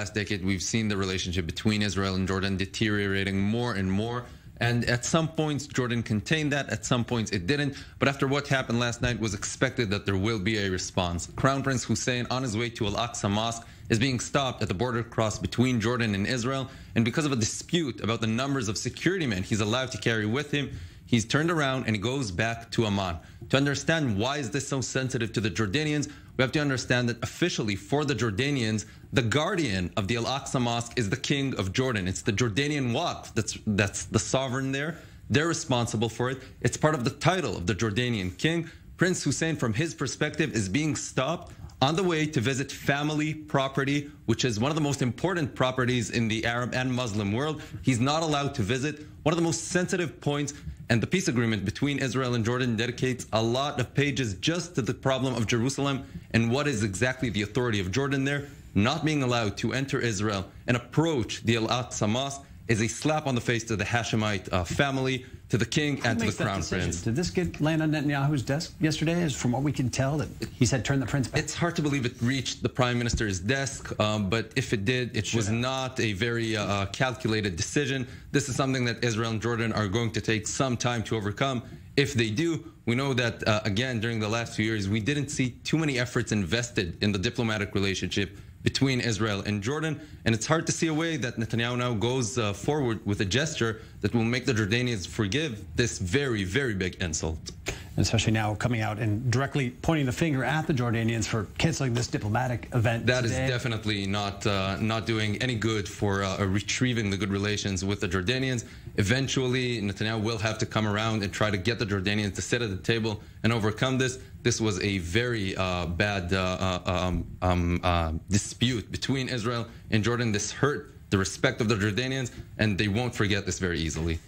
last decade, we've seen the relationship between Israel and Jordan deteriorating more and more. And at some points, Jordan contained that. At some points, it didn't. But after what happened last night, it was expected that there will be a response. Crown Prince Hussein, on his way to Al Aqsa Mosque, is being stopped at the border cross between Jordan and Israel. And because of a dispute about the numbers of security men he's allowed to carry with him, he's turned around and he goes back to Amman. To understand why is this so sensitive to the Jordanians, we have to understand that officially for the Jordanians, the guardian of the Al-Aqsa Mosque is the king of Jordan. It's the Jordanian Waqf that's that's the sovereign there. They're responsible for it. It's part of the title of the Jordanian king. Prince Hussein, from his perspective, is being stopped on the way to visit family property, which is one of the most important properties in the Arab and Muslim world. He's not allowed to visit one of the most sensitive points. And the peace agreement between Israel and Jordan dedicates a lot of pages just to the problem of Jerusalem and what is exactly the authority of Jordan there not being allowed to enter Israel and approach the Al Aqsa Mosque is a slap on the face to the Hashemite uh, family, to the king, and to the crown decision? prince. Did this get land on Netanyahu's desk yesterday? Is from what we can tell that he said turn the prince back. It's hard to believe it reached the prime minister's desk, um, but if it did, it was not a very uh, calculated decision. This is something that Israel and Jordan are going to take some time to overcome. If they do, we know that, uh, again, during the last few years, we didn't see too many efforts invested in the diplomatic relationship between Israel and Jordan. And it's hard to see a way that Netanyahu now goes uh, forward with a gesture that will make the Jordanians forgive this very, very big insult. Especially now coming out and directly pointing the finger at the Jordanians for canceling this diplomatic event. That is today. definitely not uh, not doing any good for uh, retrieving the good relations with the Jordanians. Eventually, Netanyahu will have to come around and try to get the Jordanians to sit at the table and overcome this. This was a very uh, bad uh, uh, um, um, uh, dispute between Israel and Jordan. This hurt the respect of the Jordanians, and they won't forget this very easily.